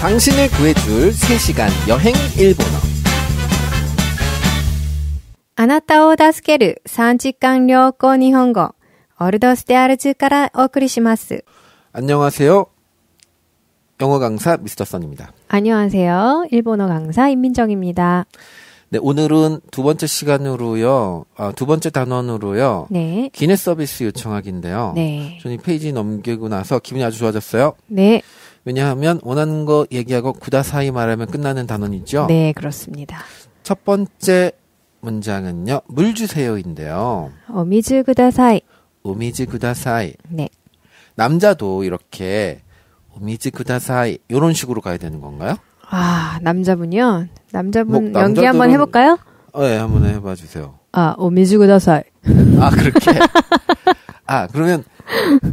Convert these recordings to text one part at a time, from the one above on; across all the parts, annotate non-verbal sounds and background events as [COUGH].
당신을 구해줄 3시간 여행 일본어. あなたを助ける3時間旅行日本語。オルドステアルズからお送りします。 안녕하세요. 영어 강사 미스터 선입니다. 안녕하세요. 일본어 강사 임민정입니다. 네, 오늘은 두 번째 시간으로요. 아, 두 번째 단원으로요. 네. 기내 서비스 요청하기인데요. 네. 저는 이 페이지 넘기고 나서 기분이 아주 좋아졌어요. 네. 왜냐하면 원하는 거 얘기하고 구다사이 말하면 끝나는 단원이죠. 네, 그렇습니다. 첫 번째 문장은요. 물 주세요인데요. 어, 미즈 구다사이. 오미지 구다사이. 네. 남자도 이렇게 오미지 구다사이 이런 식으로 가야 되는 건가요? 아, 남자분이요? 남자분 뭐, 연기 한번 남자들은- 해볼까요? 어, 네, 한번 해 봐 주세요. 아, 오, 미즈 구다사이. 아, 그렇게? 아, 그러면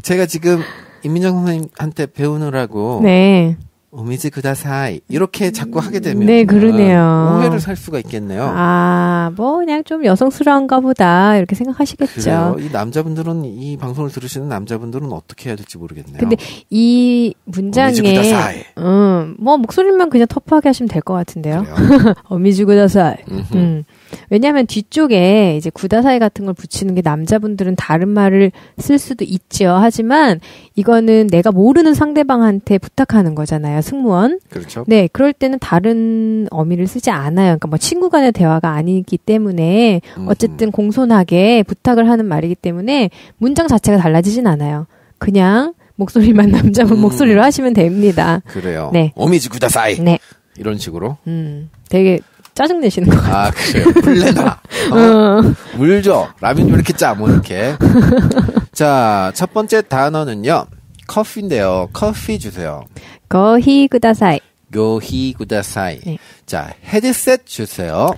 제가 지금 임민정 선생님한테 배우느라고 네. 오미지 구다사이 이렇게 자꾸 하게 되면 네, 그러네요. 오해를 살 수가 있겠네요. 아, 뭐, 그냥 좀 여성스러운가 보다. 이렇게 생각하시겠죠. 그래요. 이 남자분들은 이 방송을 들으시는 남자분들은 어떻게 해야 될지 모르겠네요. 근데 이 문장에. 음, 뭐, 목소리만 그냥 터프하게 하시면 될 것 같은데요. [LAUGHS] 어미즈 구다사이. 음. 왜냐하면 뒤쪽에 이제 구다사이 같은 걸 붙이는 게 남자분들은 다른 말을 쓸 수도 있죠. 하지만 이거는 내가 모르는 상대방한테 부탁하는 거잖아요. 승무원. 그렇죠. 네, 그럴 때는 다른 어미를 쓰지 않아요. 그러니까 뭐 친구 간의 대화가 아니기 때문에. 어쨌든 공손하게 부탁을 하는 말이기 때문에 문장 자체가 달라지진 않아요. 그냥 목소리만 [LAUGHS] 남자분 음. 목소리로 하시면 됩니다. 그래요. 네. 오미지 구다사이. 네. 이런 식으로. 음, 되게 짜증 내시는 것 같아요. 아, 그래요. 불내놔. [LAUGHS] 어? 물 줘. 라면 왜 이렇게 짜? 뭐 이렇게. [LAUGHS] 자, 첫 번째 단어는요. 커피인데요. 커피 주세요. 거히 구다사이. 요히 구다사이. 네. 자, 헤드셋 주세요.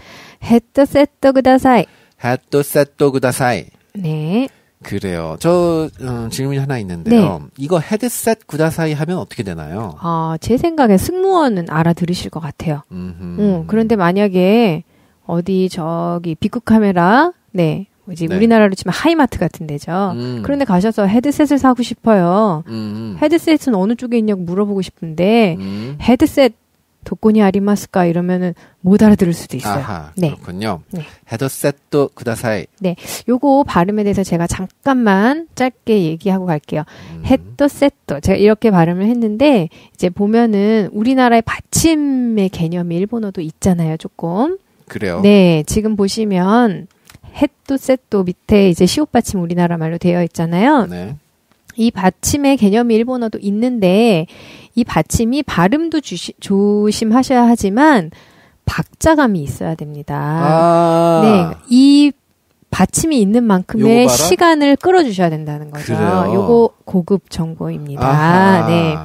헤드셋 구다사이. 헤드셋 구다사이. 네. 그래요. 저 어, 질문이 하나 있는데요. 이거 헤드셋 구다사이 하면 어떻게 되나요? 아, 제 생각에 승무원은 알아들으실 것 같아요. 음, 그런데 만약에 어디 저기 빅크 카메라, 네. 이제 네. 우리나라로 치면 하이마트 같은 데죠. 음. 그런데 가셔서 헤드셋을 사고 싶어요. 음, 헤드셋은 어느 쪽에 있냐고 물어보고 싶은데 음. 헤드셋 どこにありますか 이러면은 못 알아들을 수도 있어요. 아하, 네. 그렇군요. 네. 헤드셋도 구다사이. 요거 발음에 대해서 제가 잠깐만 짧게 얘기하고 갈게요. 음. 헤토세토 제가 이렇게 발음을 했는데 이제 보면은 우리나라의 받침의 개념이 일본어도 있잖아요, 조금. 그래요. 네, 지금 보시면 헤토세토 밑에 이제 시옷 받침 우리나라 말로 되어 있잖아요. 네. 이 받침의 개념이 일본어도 있는데 이 받침이 발음도 주시, 조심하셔야 하지만 박자감이 있어야 됩니다. 아. 네, 이 받침이 있는 만큼의? 시간을 끌어주셔야 된다는 거죠. 그래요? 요거 고급 정보입니다. 아하. 네.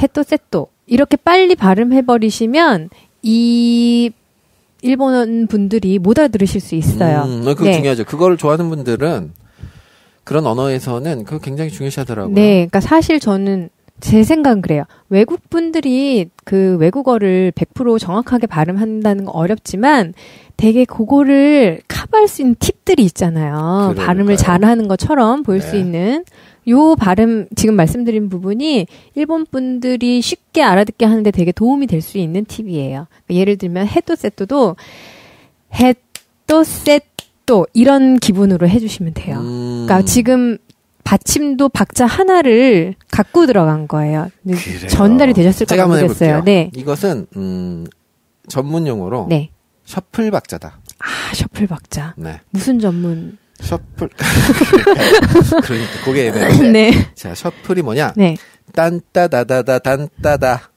헤토세토 이렇게 빨리 발음해 버리시면 이 일본 분들이 못 알아들으실 수 있어요. 음, 그거 네. 중요하죠. 그걸 좋아하는 분들은 그런 언어에서는 그거 굉장히 중요시하더라고요. 네, 그러니까 사실 저는 제 생각은 그래요. 외국 분들이 그 외국어를 100% 정확하게 발음한다는 건 어렵지만 되게 그거를 커버할 수 있는 팁들이 있잖아요. 그러니까요. 발음을 잘하는 것처럼 보일 수 네. 있는 요 발음 지금 말씀드린 부분이 일본 분들이 쉽게 알아듣게 하는데 되게 도움이 될 수 있는 팁이에요. 그러니까 예를 들면 헤토세토도 헤토세토 이런 기분으로 해주시면 돼요. 음, 그러니까 지금 받침도 박자 하나를 갖고 들어간 거예요. 전달이 되셨을까 제가 모르겠어요. 네. 이것은 음, 전문 용어로 네. 셔플 박자다. 아, 셔플 박자. 네. 무슨 전문? 셔플. [LAUGHS] [LAUGHS] 그러니까 그게 애매한데. 네. 자, 셔플이 뭐냐? 네. 딴따다다다 단따다.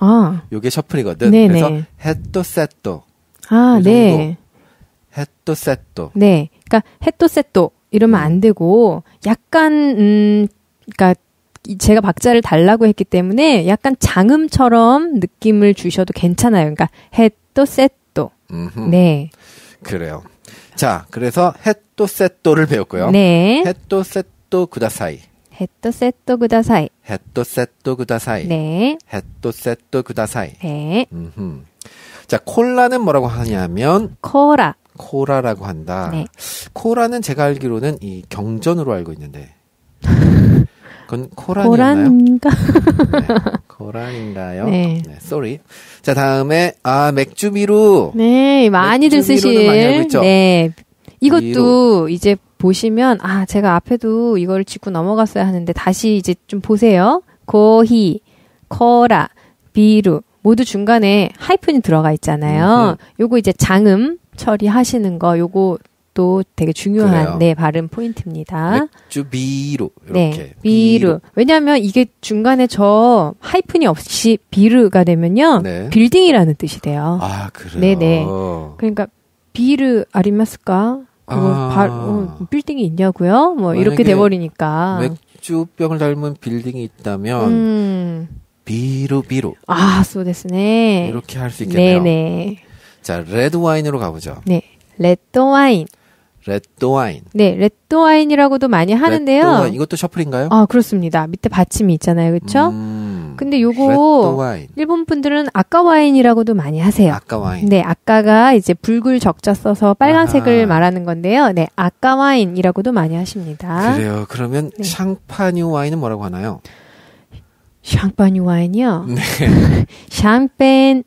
아. 요게 셔플이거든. 네네. 그래서 헤토세토, 아, 이 네. 헤토세토. 네. 그러니까 헤토세토 이러면 안 되고 약간 음 그러니까 이- 제가 박자를 달라고 했기 때문에 약간 장음처럼 느낌을 주셔도 괜찮아요. 그러니까 헤토세토. 음흠. 네. 그래요. 자, 그래서 헤토세토를 배웠고요. 네. 헤토세토 구다사이. 헤토세토 구다사이. 헤토세토 구다사이. 네. 헤토세토 구다사이. 네. 음흠. 자, 콜라는 뭐라고 하냐면 코라. 코라라고 한다. 네. 코라는 제가 알기로는 이 경전으로 알고 있는데. 그건 코란이었나요? 코란인가? 네. 코랄인가요? 네. sorry. 자, 다음에, 아, 맥주 비루. 네, 많이들 쓰실. 많이? 네. 이것도 비루. 이제 보시면 아, 제가 앞에도 이걸 짚고 넘어갔어야 하는데 다시 이제 좀 보세요. 고히, 코라, 비루 모두 중간에 하이픈이 들어가 있잖아요. 요거 이제 장음 처리하시는 것도 되게 중요한 그래요. 네, 발음 포인트입니다. 맥주 ビール. 이렇게. 네, ビール. 왜냐하면 이게 중간에 저 하이픈이 없이 ビル가 되면요, 네. 빌딩이라는 뜻이 돼요. 아, 그래요? 네네. 그러니까 ビルありますか? 그거 아. 바, 어, 빌딩이 있냐고요? 뭐 이렇게 돼버리니까. 맥주병을 닮은 빌딩이 있다면, 음, ビール, ビル. 아, そうですね. 이렇게 할 수 있겠네요. 네네. 자, 레드 와인으로 가보죠. 네, レッドワイン. レッドワイン. 네, 레드 와인이라고도 많이 하는데요. ワイン. 이것도 셔플인가요? 아, 그렇습니다. 밑에 받침이 있잖아요, 그렇죠? 음, 근데 요거. 일본 분들은 赤ワイン이라고도 많이 하세요. 赤ワイン. 네, 赤가 이제 붉을 적자 써서 빨간색을 아하. 말하는 건데요. 네, 赤ワイン이라고도 많이 하십니다. 그래요. 그러면 네. 샹파뉴 와인은 뭐라고 하나요? 샹파뉴 와인이요. 네. [LAUGHS] 샴페인.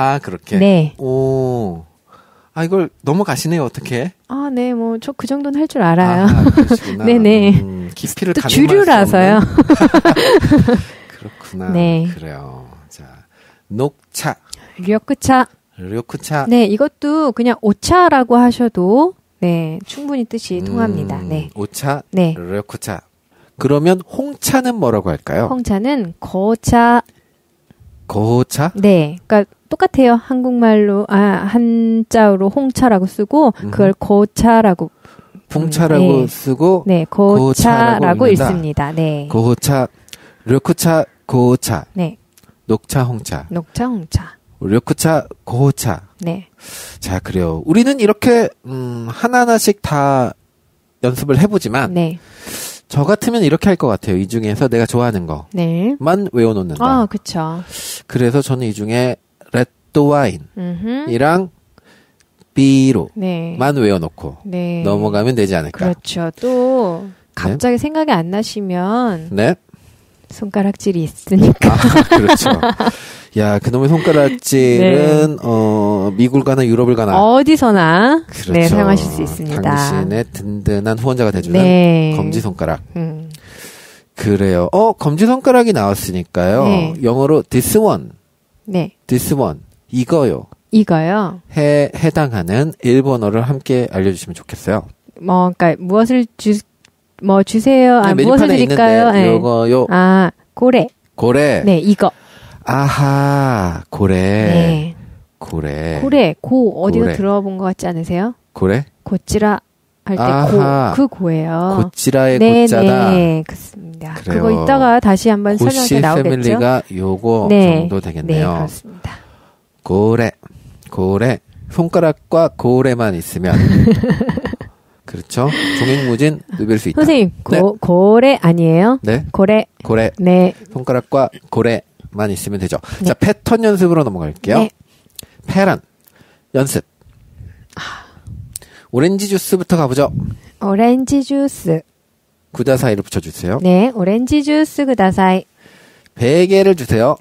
아, 그렇게. 네. 오. 아, 이걸 넘어가시네요. 어떻게? 아, 네, 뭐 저 그 정도는 할 줄 알아요. 아. [LAUGHS] 네네. 음, 깊이를 또 주류라서요. [LAUGHS] 그렇구나. 네. 그래요. 자, 녹차, 류크차. 료크차. 네, 이것도 그냥 오차라고 하셔도 네, 충분히 뜻이 통합니다. 음, 네. 오차, 네. 료크차. 그러면 홍차는 뭐라고 할까요? 홍차는 거차. 고차? 네. 그러니까 똑같아요. 한국말로 아 한자어로 홍차라고 쓰고 그걸 거차라고 풍차라고 네. 쓰고 네, 고차라고 읽는다. 읽습니다. 네. 고차, 료크차, 고차, 네. 녹차, 홍차, 녹차, 홍차. 료크차, 고차. 네. 자, 그래요. 우리는 이렇게 음, 하나하나씩 다 연습을 해 보지만 네. 저 같으면 이렇게 할 것 같아요. 이 중에서 내가 좋아하는 네. 것만 외워놓는다. 아, 그쵸. 그래서 저는 이 중에 레드 와인이랑. 비로만 네. 외워놓고 네. 넘어가면 되지 않을까. 그렇죠. 또 갑자기 생각이 안 나시면 네. 손가락질이 있으니까. 아, 그렇죠. [LAUGHS] 야, 그놈의 손가락질은 어 미국을 가나 유럽을 가나 네. 어디서나 그렇죠. 네, 사용하실 수 있습니다. 당신의 든든한 후원자가 돼주는 네. 검지 손가락. 음. 그래요. 어, 검지 손가락이 나왔으니까요. 네. 영어로 this one, 네. this one 이거요. 이거요. 해 해당하는 일본어를 함께 알려주시면 좋겠어요. 뭐, 그니까, 무엇을 주, 뭐, 주세요. 아, 네, 무엇을 드릴까요? 있는데 네. 요거요. 아, 고래. 고래. 네, 이거. 아하, 고래. 네. 고래. 고래. 고, 어디서 고래. 들어본 것 같지 않으세요? 고래? 고찌라 할 때 그 고예요. 고찌라의 네, 고짜다. 네, 그렇습니다. 그래요. 그거 이따가 다시 한번 설명할 때 고씨 나오겠죠? 패밀리가 요거 네. 정도 네, 되겠네요. 그렇습니다. 고래. 고래. 손가락과 고래만 있으면 [LAUGHS] 그렇죠. 종횡무진 누빌 수 있다. 선생님, 고, 고래 아니에요? 네. 고래. 고래. 네. 손가락과 고래 만 있으면 되죠. 네. 자, 패턴 연습으로 넘어갈게요. 네. 패런 연습. 오렌지 주스부터 가보죠. 오렌지 주스. 구다사이를 붙여주세요. 네, 오렌지 주스 그다사이. 베개를 주세요.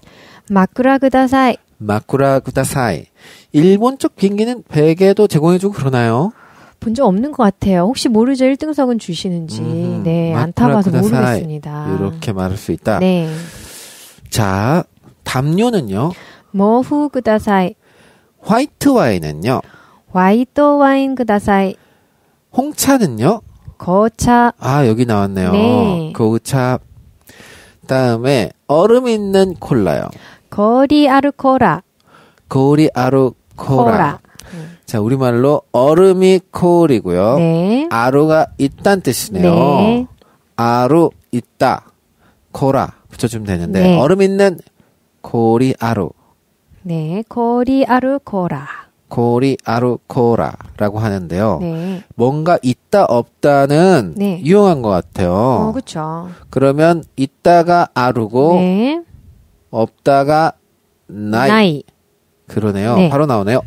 마쿠라 그다사이. 마쿠라 구다사이. 일본 쪽 비행기는 베개도 제공해주고 그러나요? 본 적 없는 것 같아요. 혹시 모르죠? 1등석은 주시는지. 음, 네, 안 타봐서 구다사이. 모르겠습니다. 이렇게 말할 수 있다. 네. 자, 담요는요. 毛布ください. 화이트 와인은요. ホワイトワインください. 홍차는요. 거차. 아, 여기 나왔네요. 네. 고차. 다음에 얼음 있는 콜라요. 氷あるコーラ. 氷あるコーラ. コーラ. 자, 우리말로 얼음이 氷고요. 네. ある가 있단 뜻이네요. 네. 아루 있다. 코라 붙여주면 되는데 네. 얼음 있는 고리 아루. 네. 거리 아르코라. 고리 아루 코라라고 하는데요. 네. 뭔가 있다 없다는 네. 유용한 것 같아요. 어, 그쵸. 그러면 있다가 아루고 네. 없다가 나이. 나이. 그러네요. 네. 바로 나오네요.